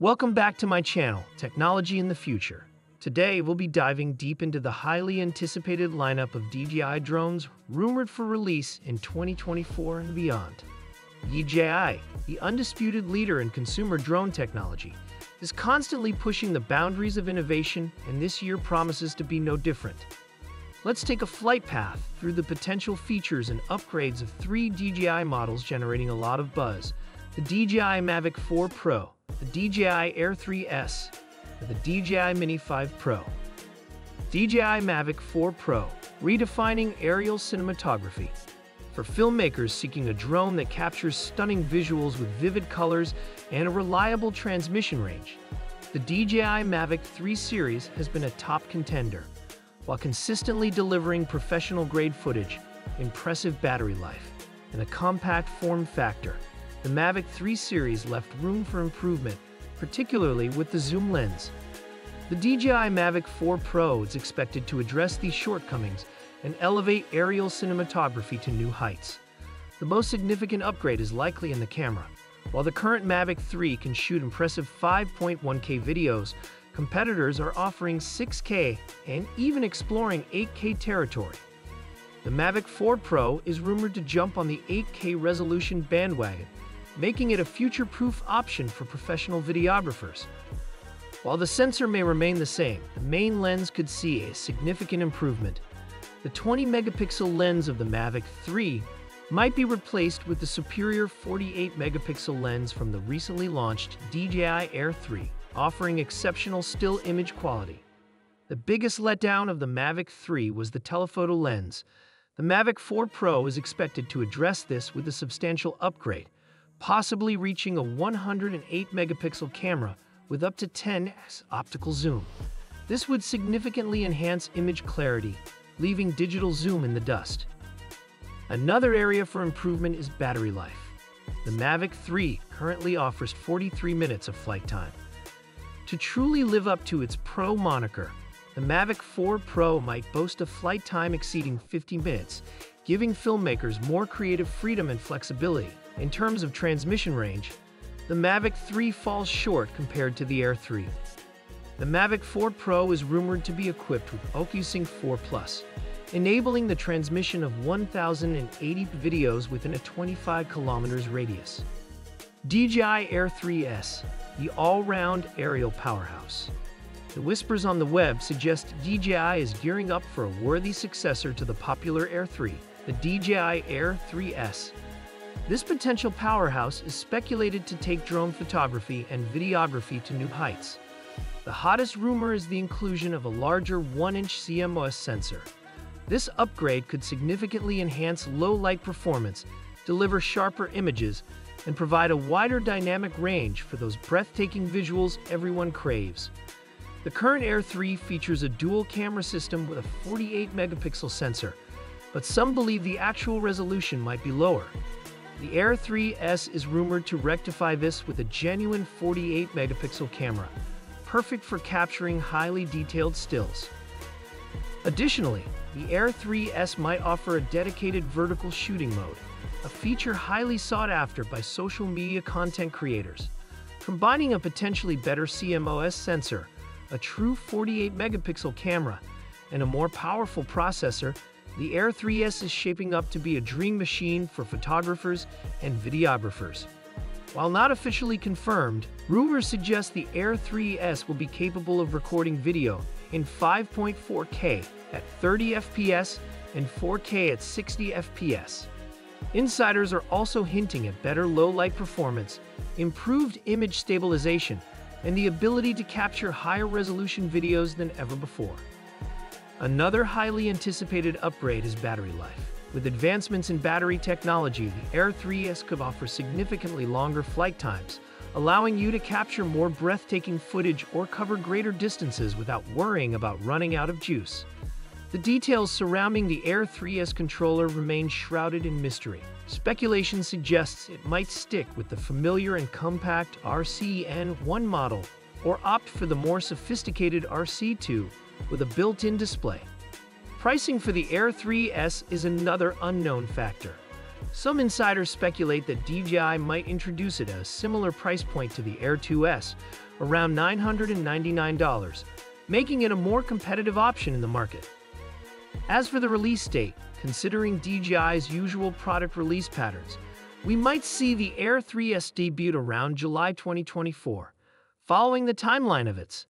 Welcome back to my channel, Technology in the Future. Today, we'll be diving deep into the highly anticipated lineup of DJI drones rumored for release in 2024 and beyond. DJI, the undisputed leader in consumer drone technology, is constantly pushing the boundaries of innovation, and this year promises to be no different. Let's take a flight path through the potential features and upgrades of three DJI models generating a lot of buzz the DJI Mavic 4 Pro, the DJI Air 3S, and the DJI Mini 5 Pro. DJI Mavic 4 Pro, redefining aerial cinematography. For filmmakers seeking a drone that captures stunning visuals with vivid colors and a reliable transmission range, the DJI Mavic 3 series has been a top contender, while consistently delivering professional-grade footage, impressive battery life, and a compact form factor the Mavic 3 series left room for improvement, particularly with the zoom lens. The DJI Mavic 4 Pro is expected to address these shortcomings and elevate aerial cinematography to new heights. The most significant upgrade is likely in the camera. While the current Mavic 3 can shoot impressive 5.1K videos, competitors are offering 6K and even exploring 8K territory. The Mavic 4 Pro is rumored to jump on the 8K resolution bandwagon, making it a future-proof option for professional videographers. While the sensor may remain the same, the main lens could see a significant improvement. The 20-megapixel lens of the Mavic 3 might be replaced with the superior 48-megapixel lens from the recently launched DJI Air 3, offering exceptional still image quality. The biggest letdown of the Mavic 3 was the telephoto lens. The Mavic 4 Pro is expected to address this with a substantial upgrade, possibly reaching a 108 megapixel camera with up to 10x optical zoom. This would significantly enhance image clarity, leaving digital zoom in the dust. Another area for improvement is battery life. The Mavic 3 currently offers 43 minutes of flight time. To truly live up to its Pro moniker, the Mavic 4 Pro might boast a flight time exceeding 50 minutes, giving filmmakers more creative freedom and flexibility. In terms of transmission range, the Mavic 3 falls short compared to the Air 3. The Mavic 4 Pro is rumored to be equipped with OcuSync 4 Plus, enabling the transmission of 1,080 videos within a 25 kilometers radius. DJI Air 3S, the all-round aerial powerhouse. The whispers on the web suggest DJI is gearing up for a worthy successor to the popular Air 3, the DJI Air 3S, this potential powerhouse is speculated to take drone photography and videography to new heights. The hottest rumor is the inclusion of a larger 1-inch CMOS sensor. This upgrade could significantly enhance low-light performance, deliver sharper images, and provide a wider dynamic range for those breathtaking visuals everyone craves. The current Air 3 features a dual camera system with a 48 megapixel sensor, but some believe the actual resolution might be lower. The Air 3S is rumored to rectify this with a genuine 48 megapixel camera, perfect for capturing highly detailed stills. Additionally, the Air 3S might offer a dedicated vertical shooting mode, a feature highly sought after by social media content creators. Combining a potentially better CMOS sensor, a true 48 megapixel camera, and a more powerful processor the Air 3S is shaping up to be a dream machine for photographers and videographers. While not officially confirmed, rumors suggest the Air 3S will be capable of recording video in 5.4K at 30 FPS and 4K at 60 FPS. Insiders are also hinting at better low-light performance, improved image stabilization, and the ability to capture higher resolution videos than ever before. Another highly anticipated upgrade is battery life. With advancements in battery technology, the Air 3S could offer significantly longer flight times, allowing you to capture more breathtaking footage or cover greater distances without worrying about running out of juice. The details surrounding the Air 3S controller remain shrouded in mystery. Speculation suggests it might stick with the familiar and compact RCN1 model, or opt for the more sophisticated RC2 with a built-in display. Pricing for the Air 3S is another unknown factor. Some insiders speculate that DJI might introduce it at a similar price point to the Air 2S, around $999, making it a more competitive option in the market. As for the release date, considering DJI's usual product release patterns, we might see the Air 3S debut around July 2024, following the timeline of its